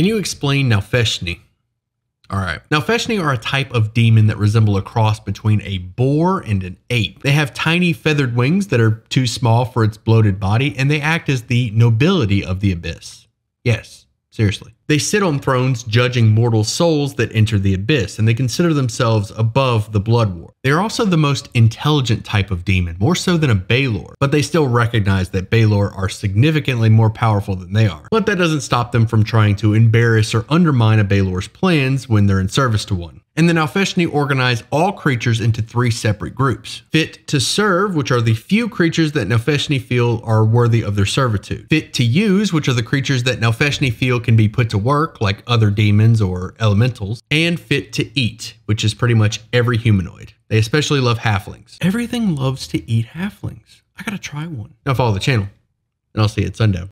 Can you explain Nalfeshnee? All right. Nalfeshnee are a type of demon that resemble a cross between a boar and an ape. They have tiny feathered wings that are too small for its bloated body, and they act as the nobility of the abyss. Yes, seriously. They sit on thrones judging mortal souls that enter the abyss, and they consider themselves above the blood war. They are also the most intelligent type of demon, more so than a Balor, but they still recognize that Balor are significantly more powerful than they are. But that doesn't stop them from trying to embarrass or undermine a Balor's plans when they're in service to one. And the Nalfeshnee organize all creatures into three separate groups. Fit to serve, which are the few creatures that Nalfeshnee feel are worthy of their servitude. Fit to use, which are the creatures that Nalfeshnee feel can be put to work, like other demons or elementals. And fit to eat, which is pretty much every humanoid. They especially love halflings. Everything loves to eat halflings. I gotta try one. Now follow the channel, and I'll see you at sundown.